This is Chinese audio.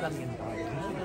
再给你